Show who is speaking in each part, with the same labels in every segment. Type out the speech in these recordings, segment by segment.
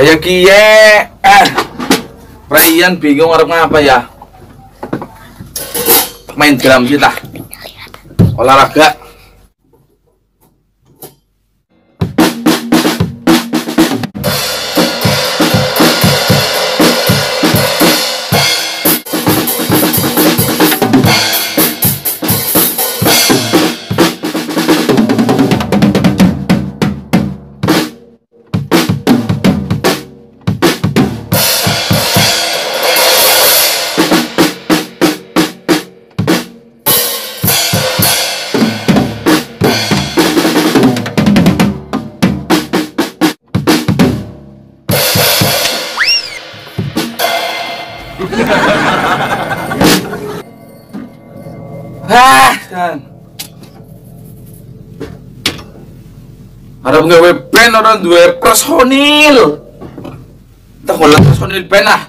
Speaker 1: Kayak kie. Eh. Ryan bingung harus ngapa ya? Main drum kita. Olahraga. Hah, dan. Harap gawe band orang dua personil. Tak ngolah personil band ah.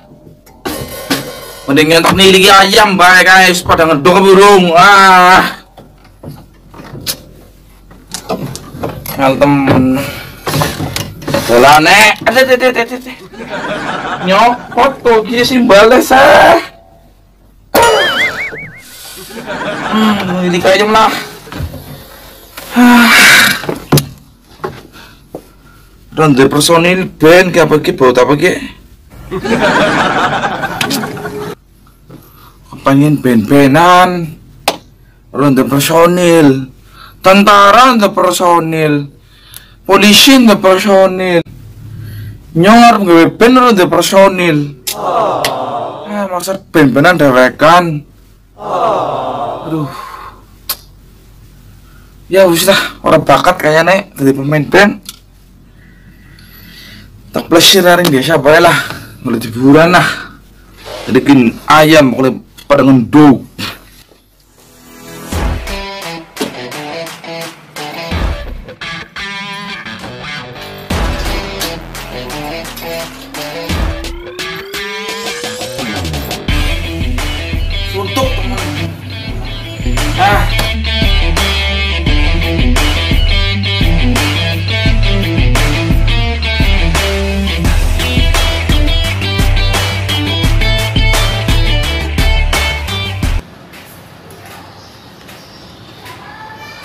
Speaker 1: Mending nyentok niligi ayam bae guys pada ngedok burung. Ah. Ngal temen. Bola nek. Nyokot tuh kia simbalnya sah. Hmm, kayak jam lah. Ronde personil band kayak apa ki baut apa ki? Pengen band-bandan. Ronde personil. Tentara ronde personil. Polisi ronde personil. Nyongar gawe band ronde personil. Ah, maksud band-bandan dewekan. Aduh. Ya wis lah, orang bakat kayaknya dari pemain band. Tak plesir hari biasa bae lah. Mulai hiburan lah. Jadi ayam kalau pada ngenduk.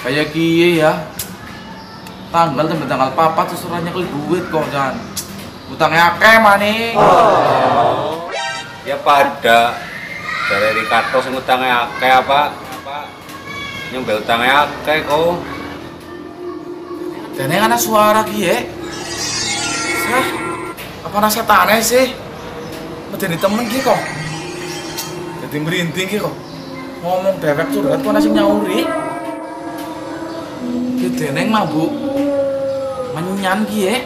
Speaker 1: Kayak kie ya. Tanggal sampai tanggal papa terus orangnya kali duit kok kan. Utangnya akeh maning.
Speaker 2: Ya pada dari Ricardo sing utange akeh apa? Apa? Nyombe utange akeh kok.
Speaker 1: Dan yang ada suara kie. Sah, apa nasa tanah sih? Menjadi temen kie kok. Jadi merinding kie kok. Ngomong dewek curhat kok nasi nyauri. Gitu neng mabuk. Menyan kie.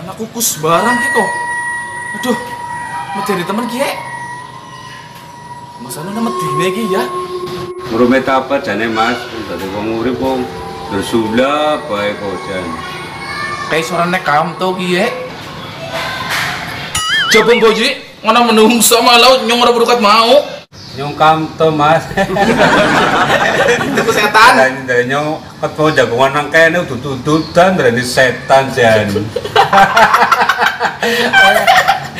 Speaker 1: Anak kukus barang kie kok. Aduh, menjadi temen kie. Masa nu nama dine kie ya?
Speaker 2: Ngurumet apa jane Mas? Dadi wong urip wong bersula bae kok jan.
Speaker 1: Kayak suara nek kam tuh kie. Coba boji, ngono menungso malau nyong ora berukat mau.
Speaker 2: Nyong kamto Mas.
Speaker 1: Itu setan.
Speaker 2: Nyong ketemu jagongan nang kene tutut-tututan dari setan jan.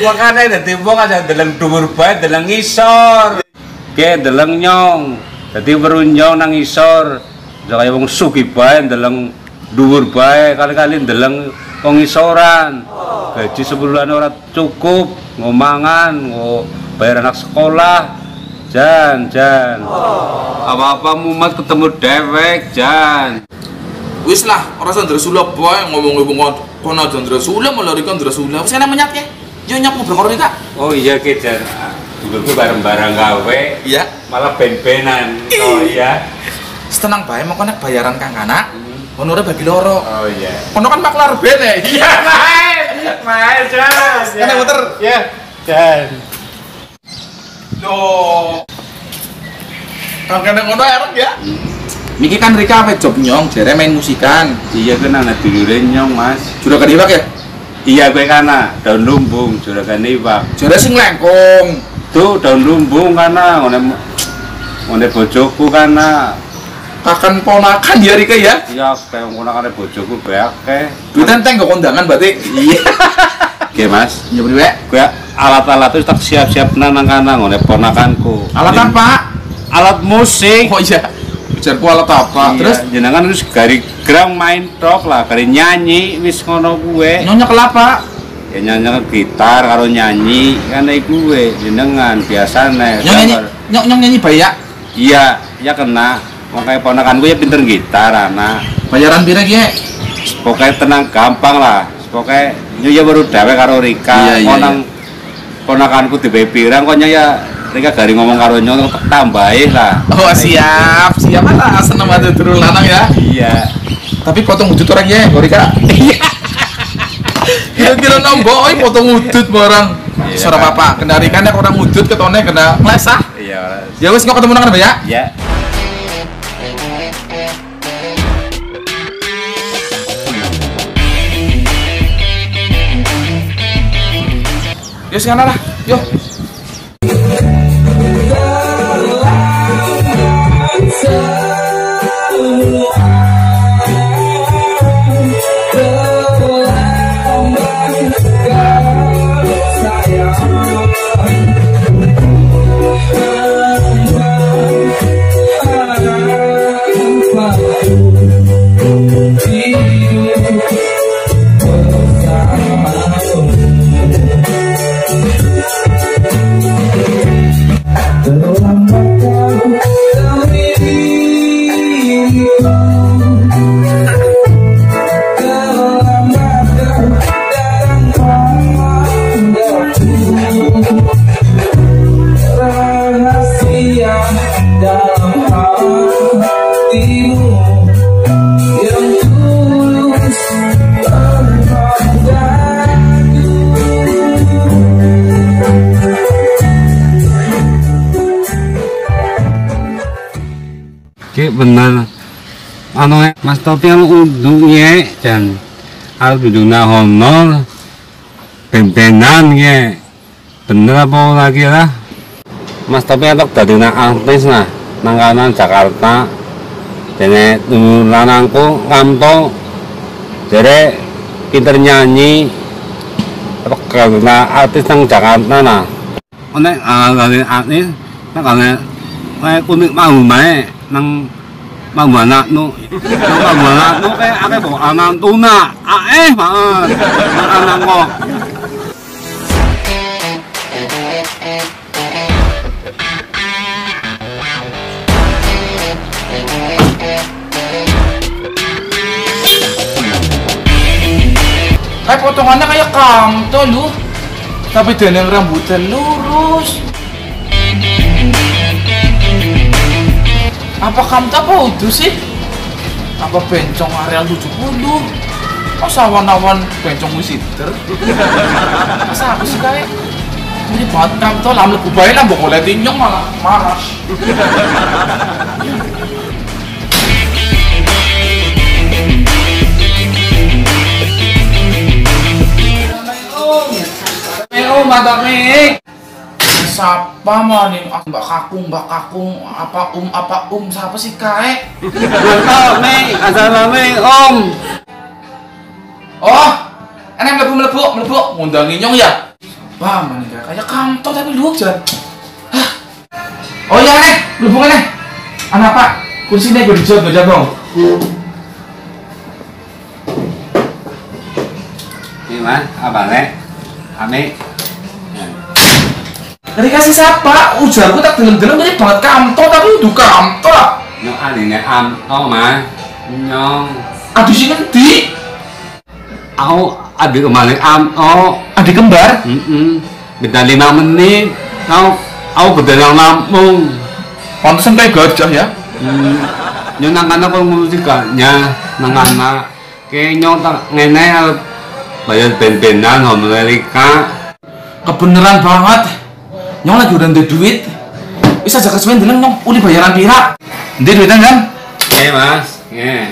Speaker 2: Makanya dadi wong aja deleng dhuwur bae deleng ngisor. Ke deleng nyong. Dadi werunyong nang ngisor. Ya kaya wong sugih bae deleng dhuwur bae kali-kali deleng wong ngisoran. Gaji sebulan ora cukup, ngomangan, ngo bayar anak sekolah. Jan, Jan. Apa-apa mumat ketemu dewek, Jan.
Speaker 1: Wis lah, ora sandra sulap bae ngomong-ngomong kono sandra sulap melarikan sandra sulap. Wis enak menyat ya. Yo nyapu berkor Kak.
Speaker 2: Oh iya ke Jan. Dulu tuh bareng-bareng gawe,
Speaker 1: Iya.
Speaker 2: malah ben-benan. Oh iya.
Speaker 1: Setenang bae mau konek bayaran Kang Kana. Kono ora bagi loro.
Speaker 2: Oh iya.
Speaker 1: Kono kan maklar ben ya. Iya, main.
Speaker 2: Main, Jan.
Speaker 1: Kena muter.
Speaker 2: Ya, Jan.
Speaker 1: Yo. Kang Kana ngono erek ya. Niki kan Rika apa job nyong, jere main musikan.
Speaker 2: Iya kan anak dulure nyong, Mas.
Speaker 1: Juragan Iwak ya?
Speaker 2: Iya gue kana daun lumbung juragan iwak.
Speaker 1: Jere sing lengkong.
Speaker 2: Tuh daun lumbung kana ngone ngone bojoku kana.
Speaker 1: Kakan ponakan ya Rika ya.
Speaker 2: Iya, kayak menggunakan bojoku banyak kayak.
Speaker 1: Duit enteng gak kondangan berarti. Iya.
Speaker 2: Oke mas,
Speaker 1: Ya priwe.
Speaker 2: gue alat-alat itu tak siap-siap nang kana ngone ponakanku.
Speaker 1: Alat apa?
Speaker 2: Alat musik.
Speaker 1: Oh iya. Ujarku alat apa?
Speaker 2: Iya,
Speaker 1: Terus
Speaker 2: jenengan terus gari grang main tok lah, gari nyanyi wis ngono kuwe.
Speaker 1: nyonya kelapa.
Speaker 2: Ya nyanyi gitar karo nyanyi kan iku kuwe jenengan biasane.
Speaker 1: Nyong nyanyi, nyong, nyong nyanyi bayak.
Speaker 2: Iya, ya kena. Makanya ponakanku ya pinter gitar anak.
Speaker 1: Bayaran pira ki?
Speaker 2: Pokoknya tenang gampang lah. Pokoknya ya baru dawe karo Rika.
Speaker 1: Iya, iya,
Speaker 2: Konang ponakanku di pirang kok ya Rika gari ngomong karo nyong tambahin lah.
Speaker 1: Oh siap, siap lah seneng banget turun lanang ya.
Speaker 2: Iya.
Speaker 1: Tapi potong udut orang ya, Gorika. Kira-kira nombok, oi potong udut barang.
Speaker 2: Iya,
Speaker 1: Suara papa, kena Rika nek orang udut ketone kena lesah.
Speaker 2: Iya.
Speaker 1: Ya wis kok ketemu nang ya.
Speaker 2: Ya.
Speaker 1: Yo sana lah, yo.
Speaker 2: Ki bener. Anu Mas Topi anu undungnya dan dudukna honor pimpinan ya. Bener apa lagi lah? Mas Topi atok dadi na artis nah nang kanan Jakarta. Dulu lanangku ngamto jere pinter nyanyi apa karena artis nang Jakarta nah. Nek ah artis nang kana kayak kunik mau mae nang nu nang mau anak nu kayak ake bawa anak tuna aeh banget anak kok
Speaker 1: Kayak potongannya kayak kamto lu. Tapi dengan rambutnya lurus. Apa kamto apa udu sih? Apa bencong areal 70? Masa awan-awan bencong wisider? Masa aku sih kayak ini banget kamto lah mlebu bae lah mbok golek tinyong malah marah. Meo mata Siapa maning ah, Mbak Kakung, Mbak Kakung, apa Um, apa Um, siapa sih kae?
Speaker 2: mantap nih assalamualaikum
Speaker 1: Oh, enak melebu melebu melebu, ngundangi nyong ya. Wah, mana kayak kayak kantor tapi lu jalan. Oh iya nih, melebu nih. Anak pak, kursi nih gue dijawab gue jago.
Speaker 2: ini mas apa nek ane
Speaker 1: Tadi kasih siapa? Ujar gue tak deleng-deleng ini banget kantor tapi udah kantor.
Speaker 2: nyong ane nek am oh mas nyong
Speaker 1: Aduh sih ngendi?
Speaker 2: aku adik kemarin am oh
Speaker 1: Adik kembar?
Speaker 2: Mm beda lima menit aku aku beda nang Lampung
Speaker 1: Pantesan kayak gajah ya.
Speaker 2: Hmm, nyong nang kana kok musikanya nang kana kayak nyong tak ngene bayar ben-benan Amerika
Speaker 1: Kebeneran banget. Nyong lagi udah ndek duit. Bisa aja kesuwen deleng nyong uli bayaran pira? Ndek duitan kan?
Speaker 2: eh mas. Eh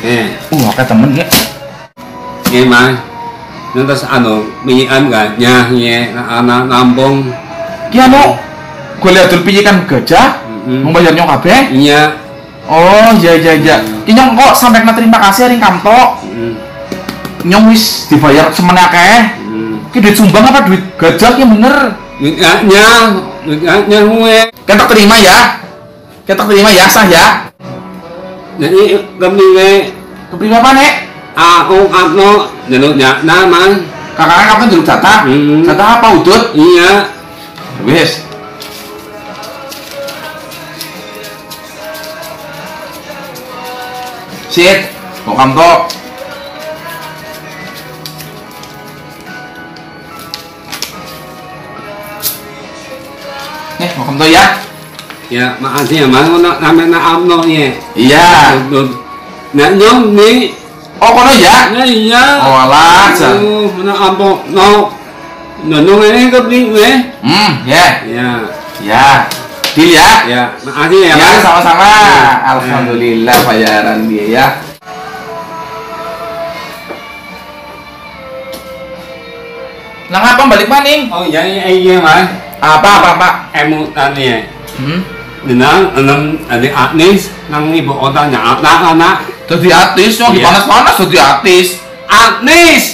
Speaker 2: eh
Speaker 1: Uh, kayak temen ya.
Speaker 2: eh mas. Terus anu minyian gak? Nyah nye anak Lampung
Speaker 1: Ki anu gue lihat dulu piye kan gajah mau bayar nyong kabeh?
Speaker 2: Iya.
Speaker 1: Oh iya iya iya. Ki nyong kok sampai terima kasih ring kamto
Speaker 2: Mm,
Speaker 1: nyong wis dibayar semeneh akeh.
Speaker 2: Mm.
Speaker 1: ki duit sumbang apa duit gajah ki bener?
Speaker 2: Ngikatnya, ngikatnya gue.
Speaker 1: kita terima ya. Kita terima ya sah ya.
Speaker 2: Jadi kami gue,
Speaker 1: keprima apa nek?
Speaker 2: Aku atno, jaluknya nama.
Speaker 1: kakaknya kapan dulu jatah?
Speaker 2: Hmm.
Speaker 1: jatah apa udut?
Speaker 2: Iya,
Speaker 1: wis. Sit, kok kamto Nih, kok kamto ya
Speaker 2: ya makasih ya mas, nak namanya amno ya.
Speaker 1: Iya
Speaker 2: Nak nyom nih,
Speaker 1: Oh, kono ya
Speaker 2: ya iya.
Speaker 1: Oh, alah,
Speaker 2: mana ampo, no. Nonong ini keping gue.
Speaker 1: Hmm, ya
Speaker 2: Ya,
Speaker 1: Ya Deal ya
Speaker 2: ya, makasih ya
Speaker 1: Ya,
Speaker 2: mas.
Speaker 1: sama-sama.
Speaker 2: Ya.
Speaker 1: Alhamdulillah bayaran dia ya. Nah, ngapa balik maning?
Speaker 2: Oh iya, iya, iya mas.
Speaker 1: Apa apa pak?
Speaker 2: Emu tadi ya.
Speaker 1: Hmm?
Speaker 2: Nina, enam adik Agnes, nang ibu otanya anak anak.
Speaker 1: Jadi artis, yang
Speaker 2: Iya.
Speaker 1: panas-panas jadi artis.
Speaker 2: Agnes,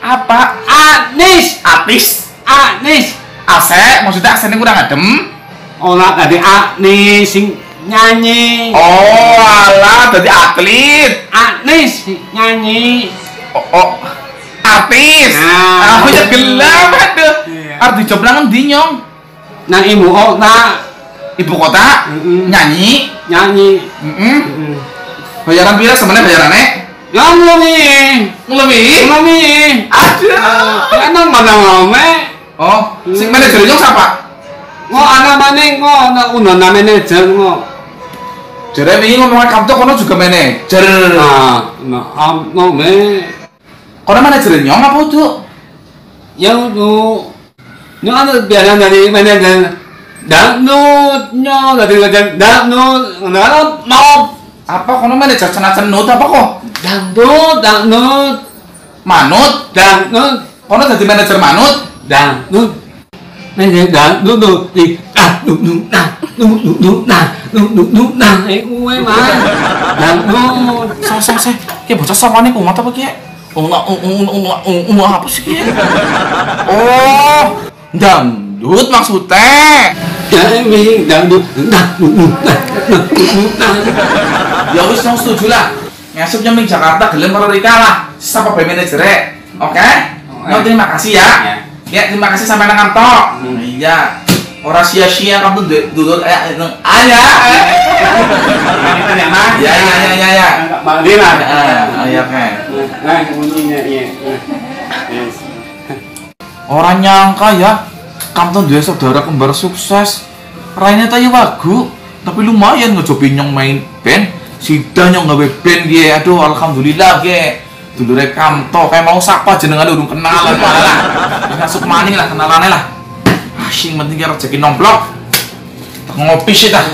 Speaker 1: Apa?
Speaker 2: Agnes,
Speaker 1: Artis?
Speaker 2: Agnes.
Speaker 1: Asek, maksudnya asennya kurang adem.
Speaker 2: Orang adik Agnes sing nyanyi.
Speaker 1: Oh, alah, jadi atlet.
Speaker 2: Sing nyanyi.
Speaker 1: Oh, oh. artis.
Speaker 2: Nah.
Speaker 1: Aku ya gelap, aduh. Artis job nang endi, nyong?
Speaker 2: Nang ibu ota
Speaker 1: Ibu kota,
Speaker 2: Mm-mm.
Speaker 1: nyanyi.
Speaker 2: nyanyi.
Speaker 1: Mm Bayaran pira sebenarnya bayarannya?
Speaker 2: Ya ngomong
Speaker 1: Lebih.
Speaker 2: ngomong
Speaker 1: Aduh.
Speaker 2: Ya nang mana ngomong.
Speaker 1: Oh, sing manajer nyong siapa?
Speaker 2: Ngo anak mana ngo na uno na manajer ngo.
Speaker 1: Jare wingi ngomong kamu kono juga manajer.
Speaker 2: Nah, nah am ngomong.
Speaker 1: Kono manajer nyong apa tuh?
Speaker 2: Ya tuh. Nyo ano biasa dari manajer. Dangdut nyo dari manajer dangdut. Ano mau
Speaker 1: Apa kono manajer cenat cenut apa kok?
Speaker 2: dangdut dangdut
Speaker 1: Manut.
Speaker 2: dangdut
Speaker 1: Kono jadi manajer manut.
Speaker 2: dangdut. Manajer dangdut tuh di ah duk duk nah duk duk duk nah duk duk duk nah eh gue mah dangdut.
Speaker 1: Saya saya saya. Ki bocah sapane kumat apa ki? Unga unga unga unga apa sih? Oh, dangdut maksudnya.
Speaker 2: Ya ini dangdut nah nah nah.
Speaker 1: Ya wis nyong setuju lah. Ngasuk ning Jakarta gelem karo Rika lah. Siapa bae manajer Oke? Nyong terima kasih ya.
Speaker 2: Ya.
Speaker 1: Ya, terima kasih sampai nang kantor.
Speaker 2: Hmm.
Speaker 1: Iya. Orang sia-sia kamu du- duduk eh nang aya.
Speaker 2: Ini kan ya.
Speaker 1: Ya ya ya ya ya.
Speaker 2: Mbak Lina.
Speaker 1: Ah, iya kan.
Speaker 2: Nah, bunyinya iya. Yes.
Speaker 1: Orang nyangka ya, kamu dua saudara kembar sukses. Raine tayo wagu, tapi lumayan ngejopin nyong main band. Sida nyong gawe band dia, aduh alhamdulillah ge. Dulure kamto kayak mau sapa jenengan urung kenalan lah. Masuk maning lah kenalannya lah. Ah, sing penting ki rezeki nomplok. Ngopi sih dah.